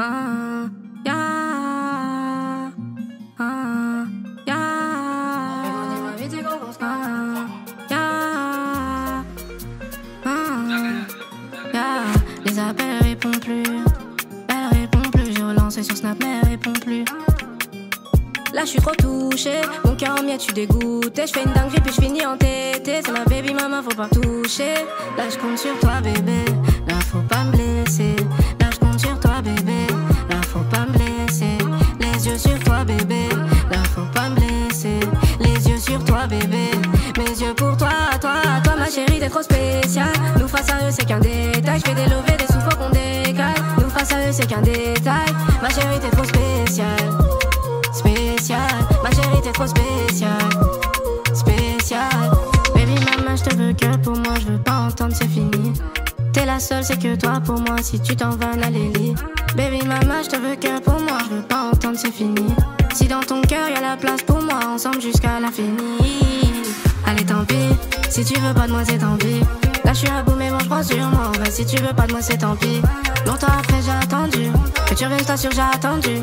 Ah, yeah. Ah, yeah. Ah, yeah. Ah, yeah. Les appels répondent plus. Elle répond plus. J'ai relancé sur Snap, mais elle répond plus. Là, je suis trop touchée. Mon cœur en miettes, je suis dégoûtée. Je fais une dinguerie, puis je finis en tété. C'est ma baby maman, faut pas toucher. Là, je compte sur toi, bébé. Là, faut pas me blesser. Bébé. Mes yeux pour toi, toi, toi, ma chérie, t'es trop spéciale. Nous, face à eux, c'est qu'un détail. Je fais des lovés, des sous, faut qu'on décale. Nous, face à eux, c'est qu'un détail. Ma chérie, t'es trop spéciale. Spécial, ma chérie, t'es trop spéciale. Spécial. Baby, maman, je te veux que pour moi, je veux pas entendre, c'est fini. T'es la seule, c'est que toi pour moi. Si tu t'en vas, Nalélie. Baby, maman, je te veux que pour moi, je veux pas entendre, c'est fini. Si dans ton cœur y a la place pour moi, ensemble jusqu'à l'infini tant pis. Si tu veux pas de moi, c'est tant pis. Là, je suis à bout, mais bon, je prends sûrement. Si tu veux pas de moi, c'est tant pis. Longtemps après, j'ai attendu. Que tu reviennes, je j'ai attendu.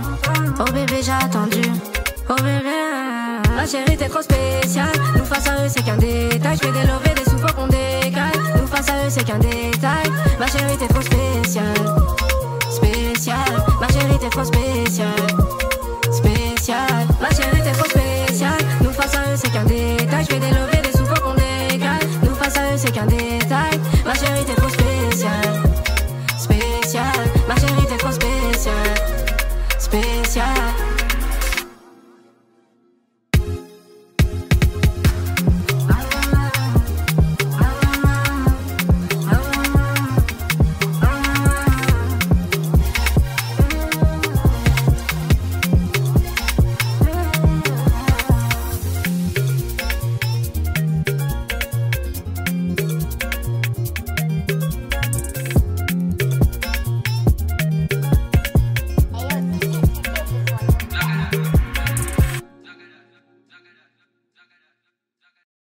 Oh bébé, j'ai attendu. Oh bébé. Ma chérie, t'es trop spéciale. Nous face à eux, c'est qu'un détail. Je fais des lovés, des soupes qu'on décale. Nous face à eux, c'est qu'un détail. Ma chérie, t'es trop spéciale. Spéciale. Ma chérie, t'es trop spéciale. time.